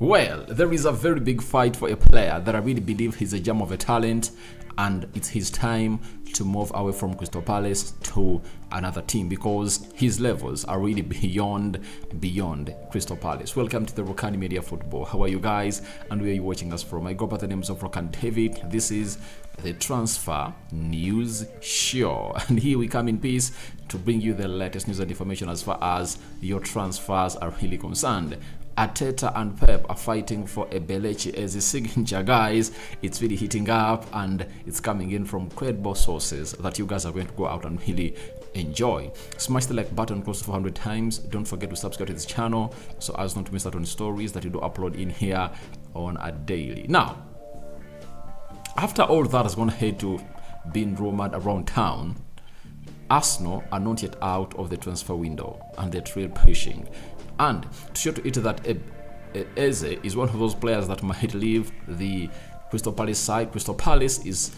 Well, there is a very big fight for a player that I really believe he's a gem of a talent and it's his time to move away from Crystal Palace to another team because his levels are really beyond beyond Crystal Palace. Welcome to the Rokani Media Football. How are you guys? And where are you watching us from? I go by the names of Rokan David. This is the transfer news show. And here we come in peace to bring you the latest news and information as far as your transfers are really concerned. Arteta and Pep are fighting for a Belechi as a signature, guys. It's really heating up and it's coming in from credible sources that you guys are going to go out and really enjoy. Smash the like button close to 400 times. Don't forget to subscribe to this channel so as not to miss out on stories that you do upload in here on a daily. Now, after all that has gone ahead to being rumored around town, Arsenal are not yet out of the transfer window and they're trail pushing. And to show to it that Eze is one of those players that might leave the Crystal Palace side. Crystal Palace is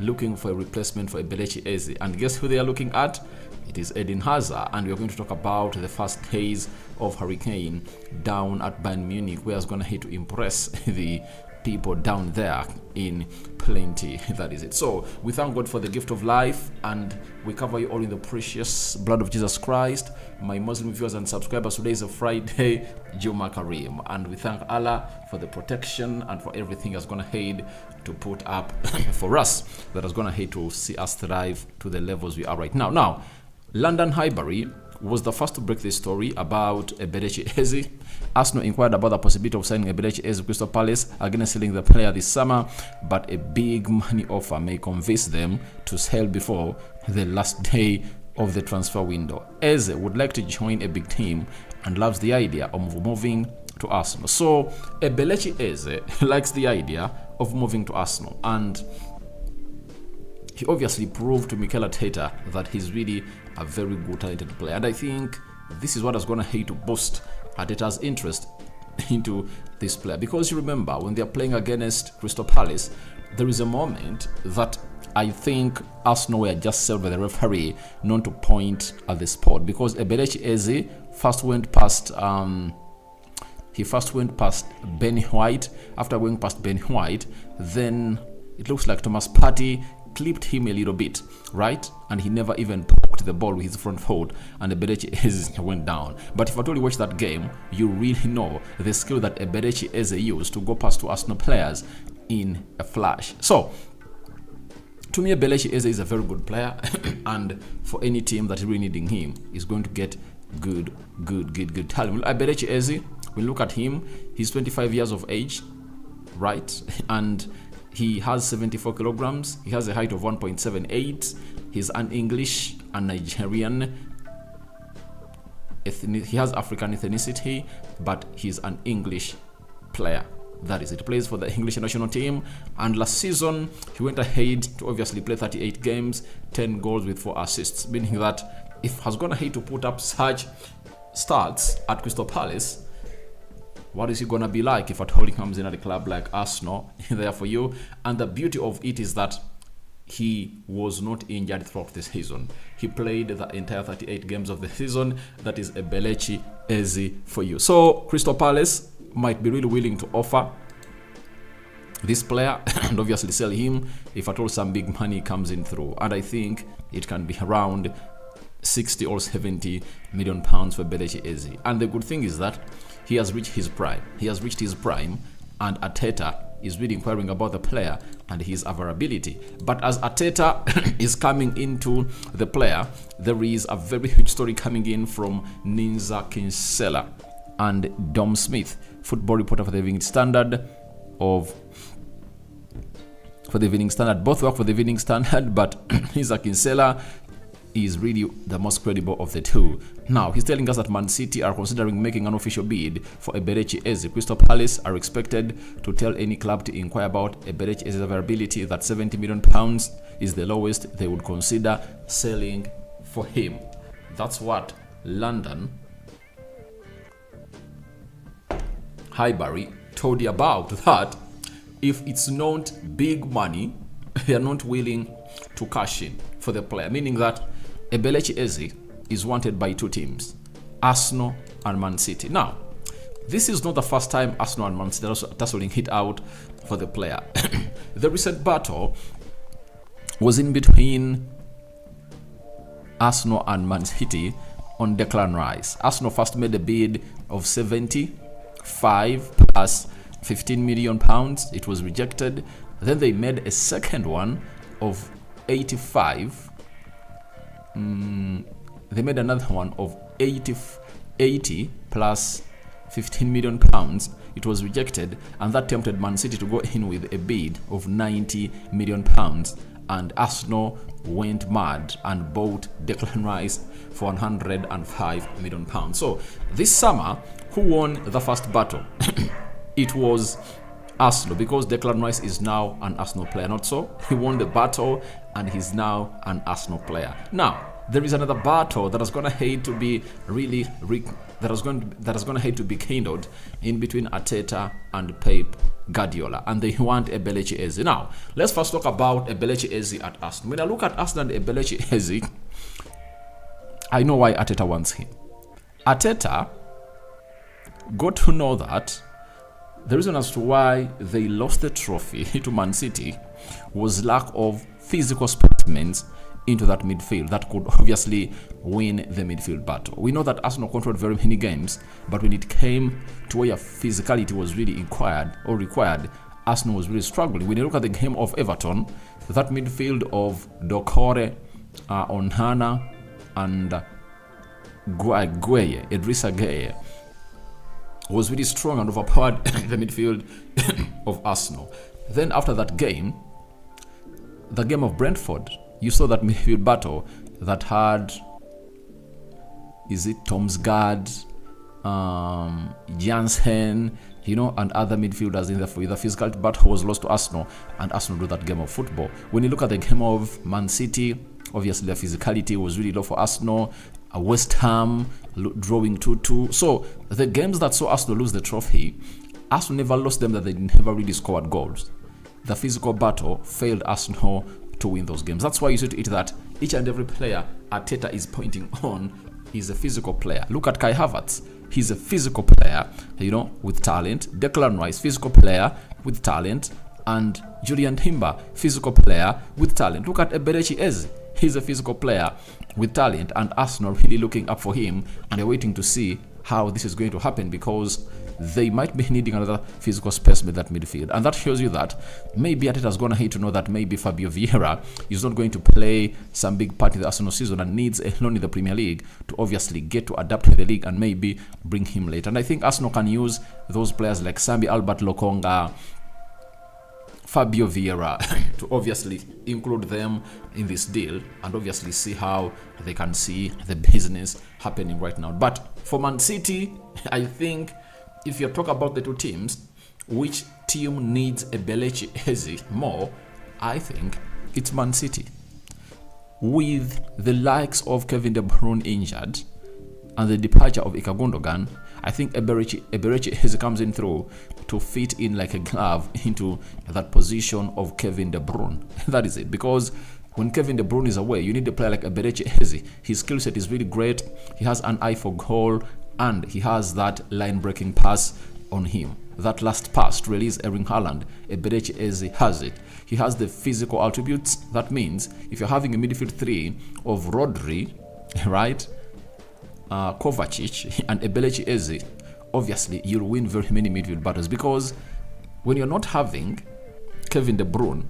looking for a replacement for Ebelechi Eze. And guess who they are looking at? It is Eden Hazard. And we're going to talk about the first phase of Hurricane down at Bayern Munich, where it's going to hit to impress the people down there in plenty. That is it. So we thank god for the gift of life and we cover you all in the precious blood of jesus christ. My muslim viewers and subscribers today is a friday juma kareem. And we thank allah for the protection and for everything that's gonna ahead to put up for us that is gonna ahead to see us thrive to the levels we are right now. Now london highbury was the first to break this story about Eberechi Eze. Arsenal inquired about the possibility of signing Eberechi Eze Crystal Palace against selling the player this summer, but a big money offer may convince them to sell before the last day of the transfer window. Eze would like to join a big team and loves the idea of moving to Arsenal. So Ebelechi Eze likes the idea of moving to Arsenal and he obviously proved to Mikel Arteta that he's really a very good talented player. And I think this is what is going to boost Arteta's interest into this player. Because you remember, when they're playing against Crystal Palace, there is a moment that I think Arsenal were just served by the referee not to point at the spot because Ebelechi Eze first went past um, he first went past Ben White. After going past Ben White, then it looks like Thomas Partey clipped him a little bit, right? And he never even poked the ball with his front foot, and Eberechi Eze went down. But if at all you watch that game, you really know the skill that Eberechi Eze used to go past to Arsenal players in a flash. So, to me, Eberechi Eze is a very good player, and for any team that is really needing him, is going to get good, good, good, good talent. Eberechi Eze, we look at him, he's 25 years of age, right? And he has 74 kilograms. He has a height of 1.78. He's an English and Nigerian. Ethnic, he has African ethnicity, but he's an English player. That is it. Plays for the English national team. And last season, he went ahead to obviously play 38 games, 10 goals with 4 assists, meaning that if has gone ahead to put up such stats at Crystal Palace, what is he gonna be like if at all he comes in at a club like Arsenal there for you? And the beauty of it is that he was not injured throughout the season. He played the entire 38 games of the season. That is a Belechi easy for you. So Crystal Palace might be really willing to offer this player and obviously sell him if at all some big money comes in through. And I think it can be around 60 or 70 million pounds for Belechi Eze. And the good thing is that he has reached his prime. He has reached his prime, and Arteta is really inquiring about the player and his availability. But as Arteta is coming into the player, there is a very huge story coming in from Nizaar Kinsella and Dom Smith, football reporter for the Evening Standard of for the Evening Standard. Both work for the Evening Standard, but Nizaar Kinsella is really the most credible of the two. Now, he's telling us that Man City are considering making an official bid for Eberechi Eze. Crystal Palace are expected to tell any club to inquire about Eberechi Eze's availability that 70 million pounds is the lowest they would consider selling for him. That's what London Highbury told you about that if it's not big money, they are not willing to cash in for the player, meaning that Ebelechi Eze is wanted by two teams, Arsenal and Man City. Now, this is not the first time Arsenal and Man City are tussling hit out for the player. the recent battle was in between Arsenal and Man City on Declan Rice. Arsenal first made a bid of 75 plus 15 million pounds. It was rejected. Then they made a second one of 85. Mm, they made another one of 80, 80 plus 15 million pounds. It was rejected, and that tempted Man City to go in with a bid of 90 million pounds. And Arsenal went mad and bought Declan Rice for 105 million pounds. So this summer, who won the first battle? it was Arsenal because Declan Rice is now an Arsenal player, not so. He won the battle and he's now an Arsenal player. Now, there is another battle that is going to hate to be really that is going to, that is going to hate to be kindled in between Arteta and Pep Guardiola, and they want Eberechi Eze. Now, let's first talk about Eberechi Eze at Arsenal. When I look at Arsenal and Eberechi Eze, I know why Arteta wants him. Arteta got to know that the reason as to why they lost the trophy to Man City was lack of physical specimens into that midfield that could obviously win the midfield battle. We know that Arsenal controlled very many games, but when it came to where physicality was really inquired or required, Arsenal was really struggling. When you look at the game of Everton, that midfield of Doucouré, uh, Onana, and uh, Gueye, Idrissa Gueye, was really strong and overpowered the midfield of Arsenal. Then after that game, the game of Brentford, you saw that midfield battle that had is it Damsgaard, um, Janssen, you know, and other midfielders in the, for the physical battle was lost to Arsenal, and Arsenal do that game of football. When you look at the game of Man City, obviously the physicality was really low for Arsenal. West Ham drawing 2-2. So the games that saw Arsenal lose the trophy, Arsenal never lost them that they never really scored goals. The physical battle failed us Arsenal to win those games. That's why you see to it that each and every player Arteta is pointing on is a physical player. Look at Kai Havertz. He's a physical player, you know, with talent. Declan Rice, physical player with talent. And Julian Timber, physical player with talent. Look at Eberechi Eze. He's a physical player with talent, and Arsenal really looking up for him, and they're waiting to see how this is going to happen because they might be needing another physical specimen that midfield. And that shows you that maybe Arteta's going to hate to know that maybe Fabio Vieira is not going to play some big part in the Arsenal season and needs a loan in the Premier League to obviously get to adapt to the league and maybe bring him later. And I think Arsenal can use those players like Sambi Albert Lokonga, Fabio Vieira to obviously include them in this deal and obviously see how they can see the business happening right now. But for Man City, I think if you talk about the two teams, which team needs Eberechi Eze more, I think it's Man City. With the likes of Kevin De Bruyne injured and the departure of Ilkay Gundogan, I think Eberechi, Eberechi comes in through to fit in like a glove into that position of Kevin De Bruyne. that is it. Because when Kevin De Bruyne is away, you need a player like Eberechi Eze. His skill set is really great. He has an eye for goal and he has that line-breaking pass on him. That last pass to release Erling Haaland, Eberechi Eze has it. He has the physical attributes. That means if you're having a midfield three of Rodri, right, uh, Kovacic, and Eberechi Eze, obviously you'll win very many midfield battles because when you're not having Kevin De Bruyne,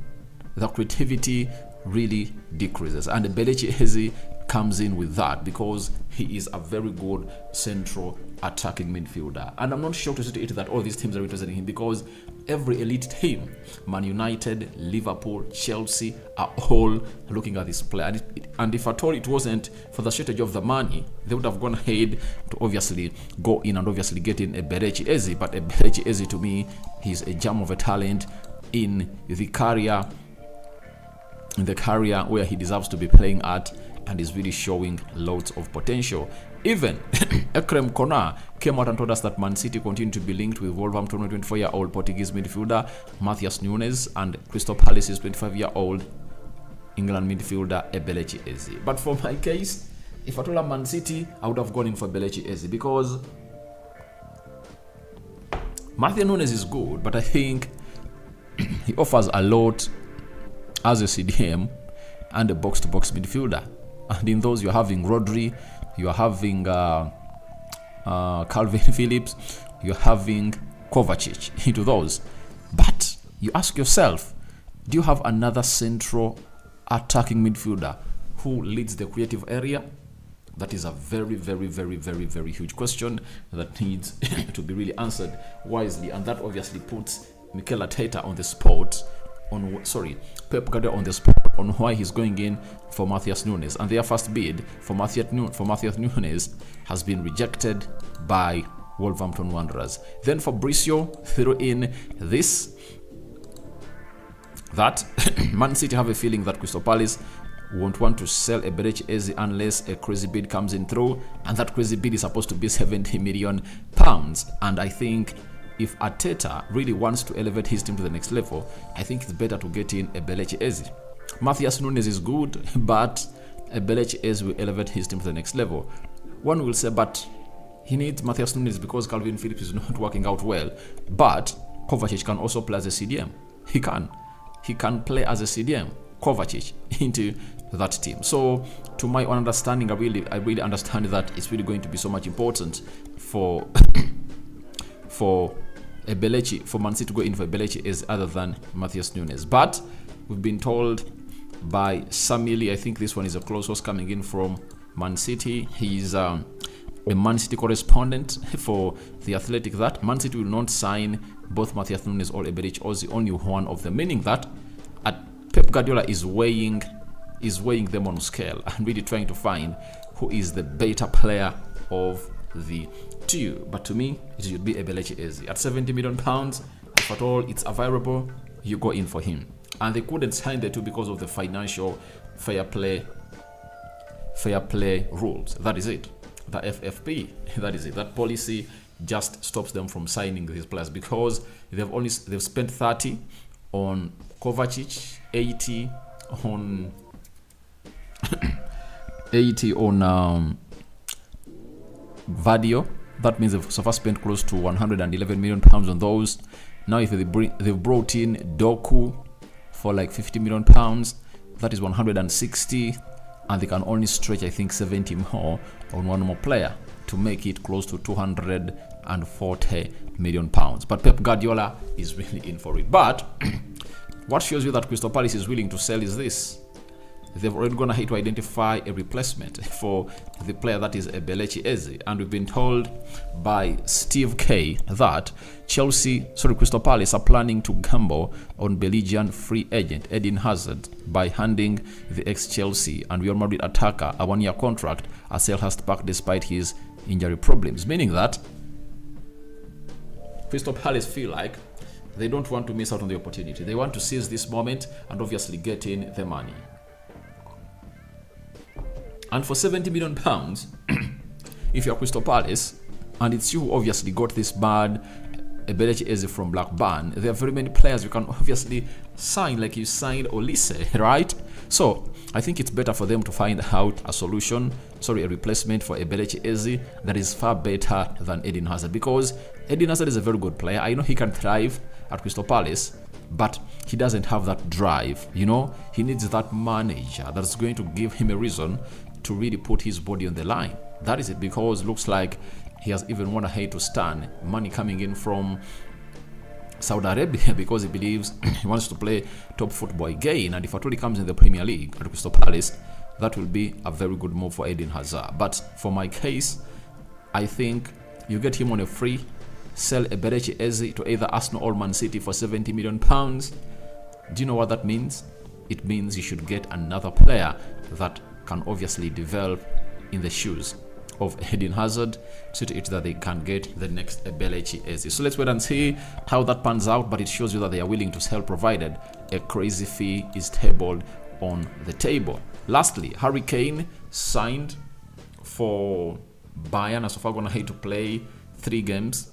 the creativity really decreases. And Eberechi Eze comes in with that because he is a very good central attacking midfielder. And I'm not sure to see that all these teams are interested in him because every elite team, Man United, Liverpool, Chelsea, are all looking at this player. And, it, and if at all it wasn't for the shortage of the money, they would have gone ahead to obviously go in and obviously get in Eberechi Eze. But Eberechi Eze to me, he's a gem of a talent in the career in the career where he deserves to be playing at and is really showing loads of potential. Even Ekrem Konur came out and told us that Man City continue to be linked with Wolverhampton 24-year-old Portuguese midfielder Matheus Nunes and Crystal Palace's 25-year-old England midfielder Eberechi Eze. But for my case, if I told Man City, I would have gone in for Eberechi Eze because Matheus Nunes is good, but I think he offers a lot as a CDM and a box to box midfielder. And in those, you're having Rodri, you're having uh, uh, Calvin Phillips, you're having Kovacic into those. But you ask yourself, do you have another central attacking midfielder who leads the creative area? That is a very, very, very, very, very huge question that needs to be really answered wisely, and that obviously puts Mikel Arteta on the spot. On sorry, Pep Guardiola on the spot on why he's going in for Matheus Nunes, and their first bid for Matheus for Matheus Nunes has been rejected by Wolverhampton Wanderers. Then Fabrizio threw in this that Man City have a feeling that Crystal Palace won't want to sell a Eberechi Eze unless a crazy bid comes in through, and that crazy bid is supposed to be 70 million pounds. And I think if Arteta really wants to elevate his team to the next level, I think it's better to get in a Eberechi Eze. Matheus Nunes is good, but Eberechi Eze will elevate his team to the next level. One will say, but he needs Matheus Nunes because Calvin Phillips is not working out well. But Kovacic can also play as a CDM. He can. He can play as a CDM. Kovacic into that team. So, to my own understanding, I really, I really understand that it's really going to be so much important for for Ebelechi, for Man City to go in for Ebelechi is other than Matheus Nunes. But we've been told by Sam Lee, I think this one is a close source coming in from Man City. He's um, a Man City correspondent for the Athletic that Man City will not sign both Matheus Nunes or Eberechi Ozzy, only one of them, meaning that at Pep Guardiola is weighing is weighing them on scale and really trying to find who is the better player of the two. But to me, it should be Eberechi Eze. At 70 million pounds, if at all it's available, you go in for him. And they couldn't sign the two because of the financial fair play fair play rules. That is it. The FFP, that is it. That policy just stops them from signing these players because they've only they've spent 30 on Kovacic, 80 on 80 on um, Gvardiol. That means they've so far spent close to 111 million pounds on those. Now, if they bring, they've brought in Doku for like 50 million pounds, that is 160, and they can only stretch, I think, 70 more on one more player to make it close to 240 million pounds. But Pep Guardiola is really in for it. But what shows you that Crystal Palace is willing to sell is this they've already gone ahead to identify a replacement for the player that is Belechi Eze. And we've been told by Steve K that Chelsea, sorry, Crystal Palace are planning to gamble on Belgian free agent Eden Hazard by handing the ex-Chelsea and Real Madrid attacker a one-year contract at Selhurst Park despite his injury problems, meaning that Crystal Palace feel like they don't want to miss out on the opportunity. They want to seize this moment and obviously get in the money. And for 70 million pounds, if you're Crystal Palace, and it's you who obviously got this bad Eberechi Eze from Blackburn, there are very many players you can obviously sign, like you signed Olise, right? So I think it's better for them to find out a solution, sorry, a replacement for Eberechi Eze that is far better than Eden Hazard because Eden Hazard is a very good player. I know he can thrive at Crystal Palace, but he doesn't have that drive. You know, he needs that manager that's going to give him a reason to really put his body on the line. That is it because it looks like he has even won ahead to stand money coming in from Saudi Arabia because he believes he wants to play top football again. And if Atoli comes in the Premier League at Crystal Palace, that will be a very good move for Eden Hazard. But for my case, I think you get him on a free, sell Eberechi Eze to either Arsenal or Man City for 70 million pounds. Do you know what that means? It means you should get another player that can obviously develop in the shoes of Eden Hazard so to it that they can get the next Belechi Eze. So let's wait and see how that pans out, but it shows you that they are willing to sell provided a crazy fee is tabled on the table. Lastly, Harry Kane signed for Bayern as so far going to hate to play three games.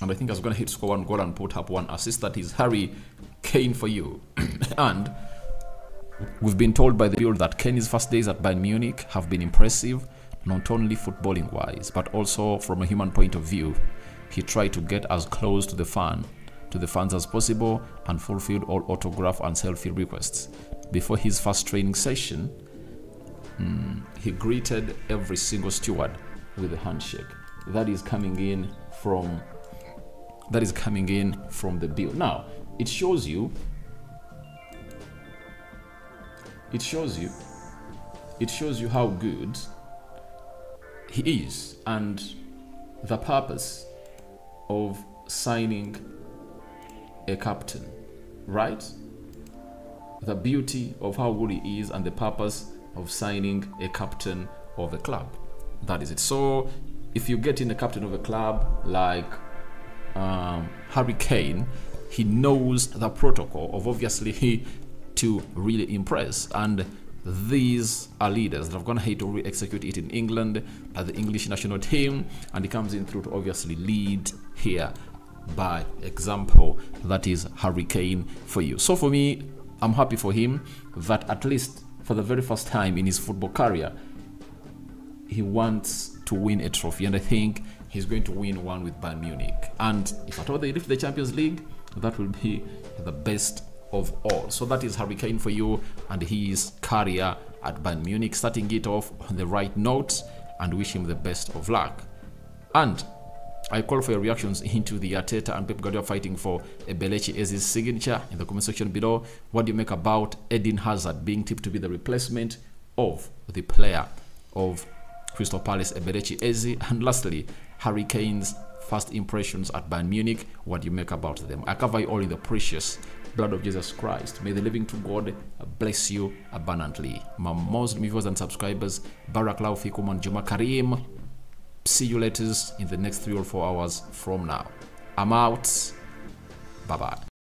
And I think I was going to hit score one goal and put up one assist. That is Harry Kane for you. and We've been told by the Bild that Kenny's first days at Bayern Munich have been impressive, not only footballing wise, but also from a human point of view. he tried to get as close to the fan to the fans as possible and fulfilled all autograph and selfie requests. Before his first training session, mm, he greeted every single steward with a handshake. That is coming in from that is coming in from the Bild. Now, it shows you it shows you it shows you how good he is and the purpose of signing a captain right? The beauty of how good he is and the purpose of signing a captain of a club. That is it. So if you get in a captain of a club like um, Harry Kane he knows the protocol of obviously to really impress. And these are leaders that have gone ahead to re-execute it in England at the English national team. And he comes in through to obviously lead here by example. That is Harry Kane for you. So for me I'm happy for him that at least for the very first time in his football career he wants to win a trophy. And I think he's going to win one with Bayern Munich and if at all they lift the Champions League that will be the best of all. So that is Harry Kane for you and his career at Bayern Munich, starting it off on the right note and wish him the best of luck. And I call for your reactions into the Arteta and Pep Guardiola fighting for Eberechi Eze's signature in the comment section below. What do you make about Eden Hazard being tipped to be the replacement of the player of Crystal Palace, Eberechi Eze? And lastly, Harry Kane's first impressions at Bayern Munich. What you make about them? I cover you all in the precious blood of Jesus Christ. May the living to God bless you abundantly. My Muslim viewers and subscribers, Barak Laufikum and Juma Karim. See you later in the next three or four hours from now. I'm out. Bye bye.